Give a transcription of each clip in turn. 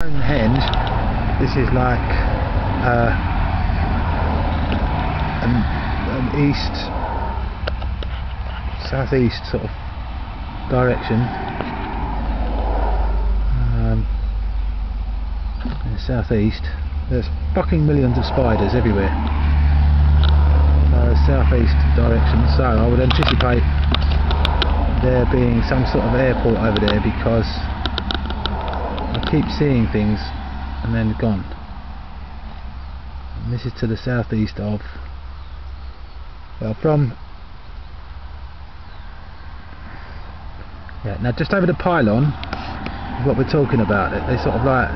Stonehenge, this is like uh, an, an east, southeast sort of direction. Um, southeast, there's fucking millions of spiders everywhere. Uh, southeast direction, so I would anticipate there being some sort of airport over there because keep seeing things and then gone. And this is to the southeast of, well, from, yeah, now just over the pylon, is what we're talking about. They sort of like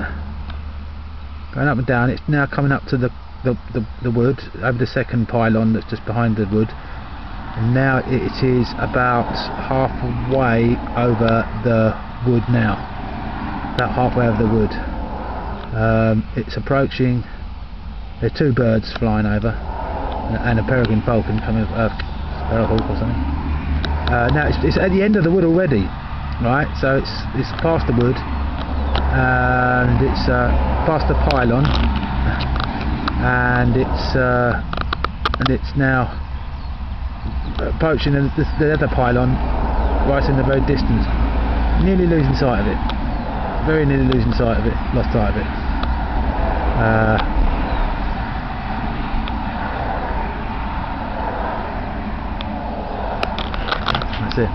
going up and down. It's now coming up to the the, the, the wood over the second pylon that's just behind the wood and now it is about halfway over the wood now about halfway over the wood. Um, it's approaching there are two birds flying over and a peregrine falcon coming uh, sparrowhawk or something. Uh, now it's, it's at the end of the wood already right? So it's it's past the wood and it's uh, past the pylon and it's uh, and it's now approaching the, the, the other pylon right in the very distance nearly losing sight of it very nearly losing sight of it lost sight of it. Uh, that's it